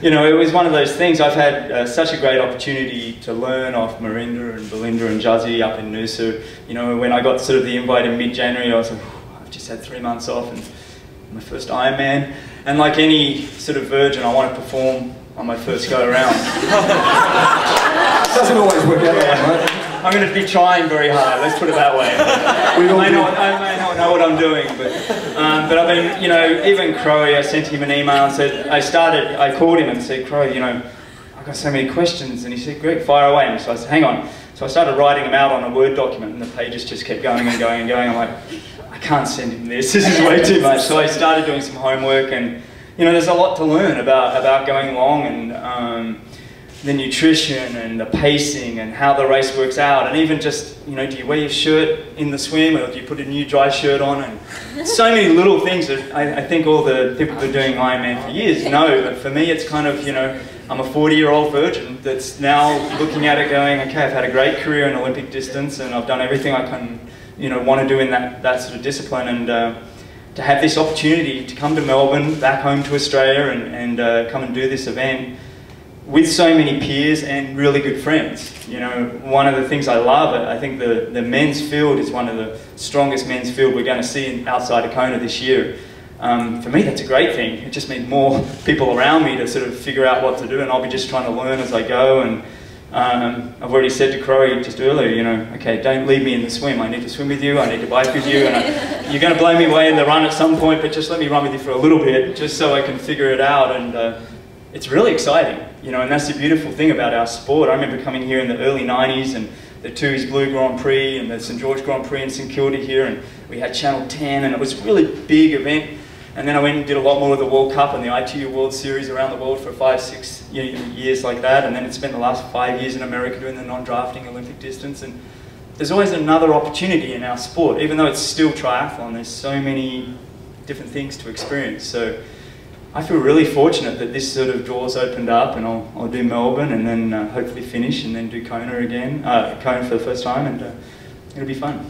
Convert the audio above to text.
You know, it was one of those things. I've had uh, such a great opportunity to learn off Mirinda and Belinda and Juzzy up in Noosa. You know, when I got sort of the invite in mid-January, I was like, I've just had three months off and my first Ironman. And like any sort of virgin, I want to perform on my first go around. Doesn't always work out that way, right? I'm going to be trying very hard. Let's put it that way. We do. not, I may not know what I'm doing, but um, but I've been, you know, even Crowe, I sent him an email and said I started. I called him and said, Crowe, you know, I've got so many questions, and he said, Greg, fire away. And so I said, hang on. So I started writing them out on a Word document, and the pages just kept going and going and going. I'm like, I can't send him this. This is way too much. So I started doing some homework, and you know, there's a lot to learn about about going long and. Um, the nutrition and the pacing and how the race works out. And even just you know do you wear your shirt in the swim or do you put a new dry shirt on? And so many little things that I, I think all the people who are been doing Ironman for years know. But for me it's kind of you know I'm a 40 year old virgin that's now looking at it going okay I've had a great career in Olympic distance and I've done everything I can you know want to do in that, that sort of discipline. And uh, to have this opportunity to come to Melbourne back home to Australia and, and uh, come and do this event with so many peers and really good friends. You know, one of the things I love, I think the, the men's field is one of the strongest men's field we're going to see in, outside of Kona this year. Um, for me, that's a great thing. It just means more people around me to sort of figure out what to do, and I'll be just trying to learn as I go. And um, I've already said to Crowie just earlier, you know, okay, don't leave me in the swim. I need to swim with you. I need to bike with you, and I, you're going to blow me away in the run at some point, but just let me run with you for a little bit, just so I can figure it out. And uh, it's really exciting, you know, and that's the beautiful thing about our sport. I remember coming here in the early 90s and the Tooheys Blue Grand Prix and the St George Grand Prix in St Kilda here, and we had Channel 10, and it was a really big event. And then I went and did a lot more of the World Cup and the ITU World Series around the world for five, six years like that, and then it spent the last five years in America doing the non-drafting Olympic distance. And there's always another opportunity in our sport, even though it's still triathlon. There's so many different things to experience. So I feel really fortunate that this sort of doors opened up and I'll, I'll do Melbourne and then uh, hopefully finish and then do Kona again, uh, Kona for the first time and uh, it'll be fun.